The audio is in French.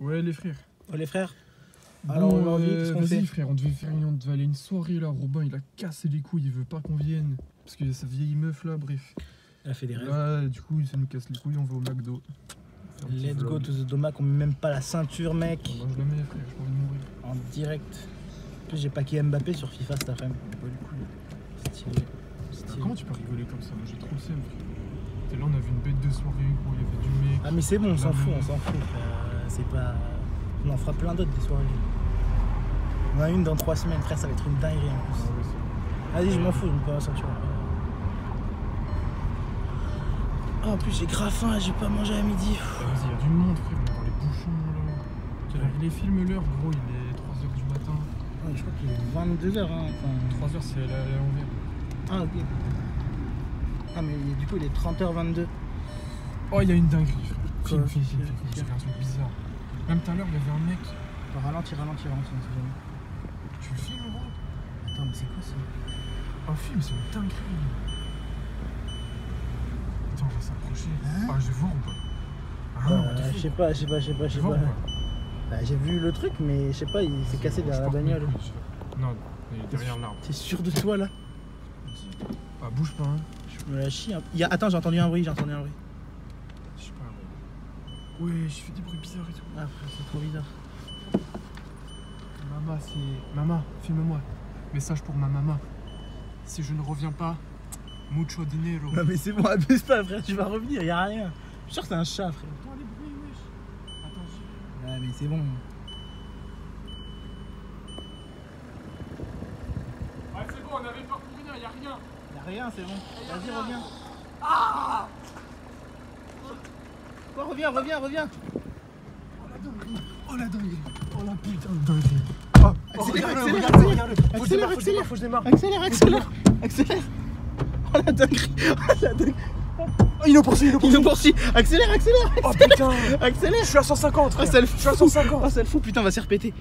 Ouais, les frères. Oh, les frères Alors, aujourd'hui, euh, qu'est-ce qu'on Vas-y, frère, on devait, faire une, on devait aller une soirée là. Robin, il a cassé les couilles, il veut pas qu'on vienne. Parce qu'il y a sa vieille meuf là, bref. Elle a fait des rêves. Là, du coup, ça nous casse les couilles, on va au McDo. Let's go to the domac, on met même pas la ceinture, mec. On mange la mets, frère, j'ai envie de mourir. En direct. En plus, j'ai paqué Mbappé sur FIFA cet après-midi. Pas les couilles. Stylé. Stylé. Comment tu peux rigoler comme ça? Moi j'ai trop le seum, frère. T'es là, on avait une bête de soirée, gros, il y avait du mec. Ah, mais c'est bon, on s'en fout, on s'en fout. C'est pas. On en fera plein d'autres des soirées. On a une dans trois semaines, frère, ça va être une dinguerie en Ah plus. Vas-y, je m'en fous, je me prends la ceinture. Ah, en plus, j'ai grave faim, j'ai pas mangé à midi. Ah, Vas-y, il y a du monde, frère, on est dans les bouchons là. Quelle heure Il est filme l'heure, gros, il est 3h du matin. Ouais, je crois qu'il est 22h. Hein, enfin... 3h c'est à l'envers. Ah, ok. Ah, mais du coup, il est 30h22. Oh, il y a une dinguerie, Film, film, film, Film, un truc bizarre. Même tout à l'heure, il y avait un mec. Bah, ralentis, ralentis, ralentis, on sait jamais. Tu le filmes, gros Attends, mais c'est quoi ça? Un film, c'est une dinguerie. Attends, on va s'approcher. Hein? Ah, je vais voir ou pas? Ah, Euh, Je sais pas, je sais pas, je sais pas, je sais pas. Bah, j'ai vu le truc, mais je sais pas, il s'est cassé derrière la bagnole. Non, il est derrière l'arbre. T'es sûr de toi là? Ah, bouge pas, hein. Je me la chie. un- Il y a... Attends, j'ai entendu un bruit, j'ai entendu un bruit. Je sais pas. Ouais, je fais des bruits bizarres et tout. Ah, frère, c'est trop bizarre. Maman, c'est. Maman, filme-moi. Message pour ma maman. Si je ne reviens pas, mucho dinero. Non, mais c'est bon, abuse pas, frère, tu vas revenir, y a rien. Je suis sûr que c'est un chat, frère. Attends les bruits, wesh. Attends, vais. Ouais, mais c'est bon. Ouais, c'est bon, on avait peur pour rien, y'a rien. Rien, c'est bon. Vas-y, reviens. Quoi, reviens, reviens, reviens. Oh la dinguerie. Oh la putain de dinguerie. Ah, oh, Accélère, regarde-le, accélère, regarde-le, accélère. Faut Accélère, démarre, faut que je démarre. Accélère, accélère, accélère. Oh la dinguerie, oh la dinguerie. Oh, il nous poursuit, il nous Il poursuit. nous poursuit. Accélère, accélère, Oh putain. accélère. Je suis à 150, Oh, frère. ça le Je suis à 150. Oh, ça le fout, putain, on va se faire péter.